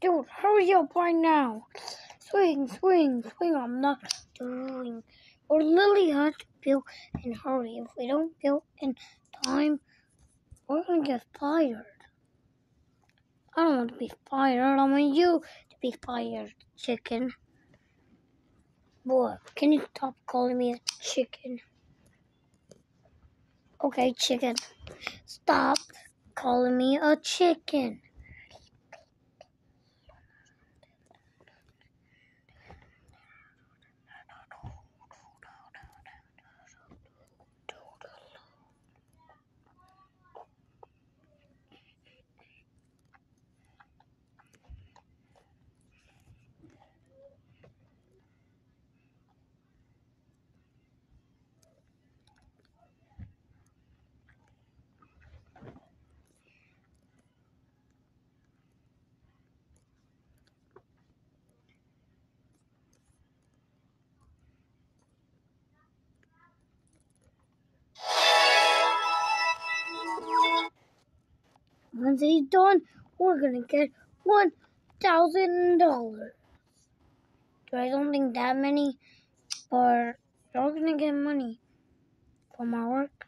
Dude, hurry up right now. Swing, swing, swing. I'm not doing. Or Lily has to build and hurry. If we don't build in time, we're gonna get fired. I don't want to be fired. I want you to be fired, chicken. Boy, can you stop calling me a chicken? Okay, chicken. Stop calling me a chicken. Once he's done, we're gonna get one thousand dollars. I don't think that many, but we're gonna get money from our work.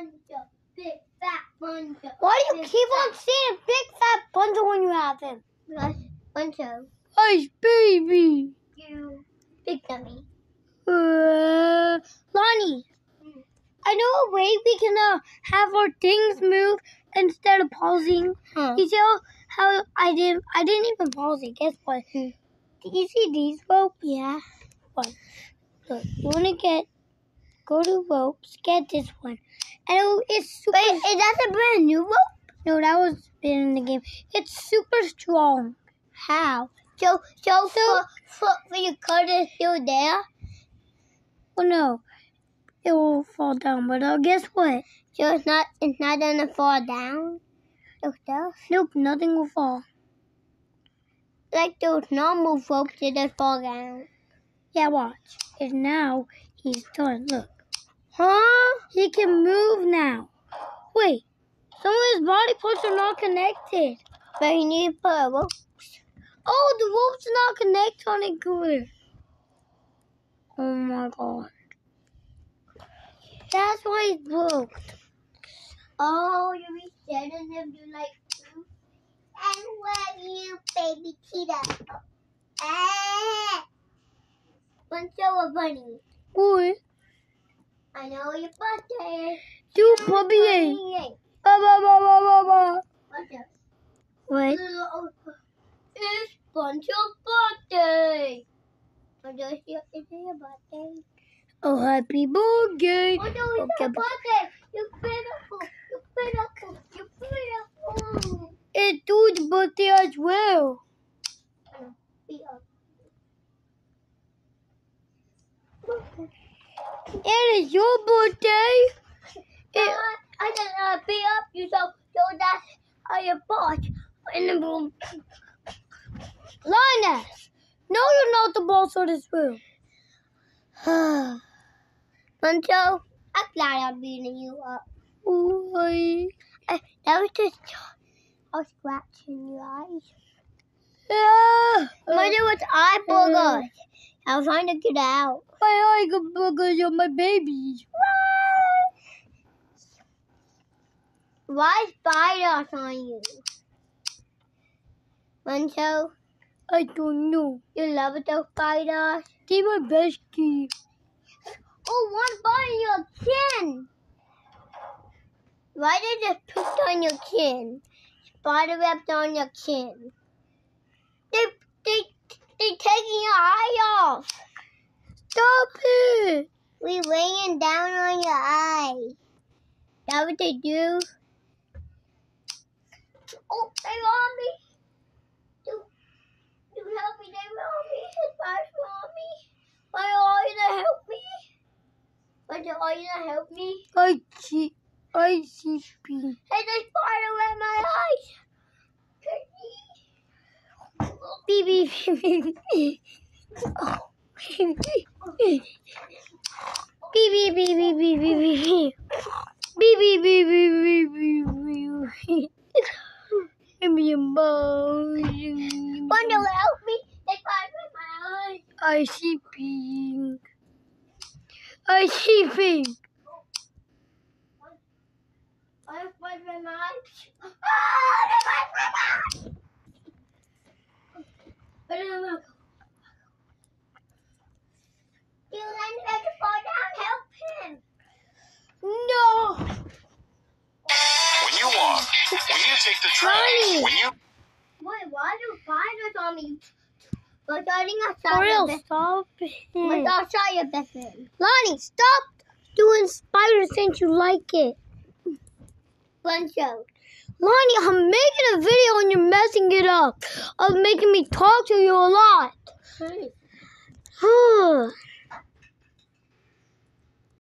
Bunjo, big fat Bunjo. Why do you keep on saying big fat bundle when you have him? Because Bunjo, Ice baby. you big dummy. Uh, Lonnie, Mm. I know a way we can uh, have our things move instead of pausing. Huh. You see how, I didn't I didn't even pause it. Guess what? Do you see these ropes? Yeah. What? Look, you wanna get go to ropes, get this one. And it, it's super Wait, is that a brand new rope? No, that was been in the game. It's super strong. How? So, so, for, for, for your cut is still there? Oh no. It will fall down, but uh, guess what? So it's not, it's not gonna fall down? Stuff? Nope, nothing will fall. Like those normal ropes that just fall down. Yeah, watch. And now he's done. Look. Huh? He can move now. Wait. Some of his body parts are not connected. But you need to put a rope. Oh, the rope's not connected on it good. Oh my god. That's why it's broke. Oh, you be setting them to like two. And love you, baby cheetah. Ah. Show a bunny. Boy, I know your birthday. do puppy A. Bunny. Ba ba ba ba ba ba. What's up? What? It's Buncho's birthday. Buncho, is your, is birthday? Oh, happy birthday. Buncho, it's Okay, your birthday. You're beautiful. You're beautiful. You're beautiful. It's dude's birthday as well. Be up. It is your birthday. It, I just uh, beat up you so so that's how your boss in the room. Linus, no, you're not the boss of this room. Buncho, I'm glad I'm beating you up. Why? Uh, that was just I was scratching your eyes. Yeah. But it was eye boogers. I was trying to get out. My eye got boogers on my babies. Why spiders on you? Buncho, I don't know. you love those spiders? They my bestie. Oh, one bite on your chin. Why did it poop on your chin? Spider webs on your chin. They, they, they taking your eye off. Stop it. We weighing down on your eye. That what they do? Oh, they want me. Do, do help me. They want me. Spider me. Why are you gonna help me? Why are you gonna help me? I see. I see. Hey, there's spider in my eyes. Beep beep beep beep. Oh. Beep beep beep beep beep beep beep beep. Beep beep beep beep beep beep. Give me a bone. Wonder will help me. I see pink. I see pink. I in my eyes. Ah, there's spider in my eyes. But I'm not. The train, Ronnie. when you Wait, why do spiders on me? But I think I saw your real, best. stop But it. I saw your best friend. Lonnie, stop doing spiders since you like it. Buncho. Lonnie, I'm making a video and you're messing it up. Of making me talk to you a lot. Hey.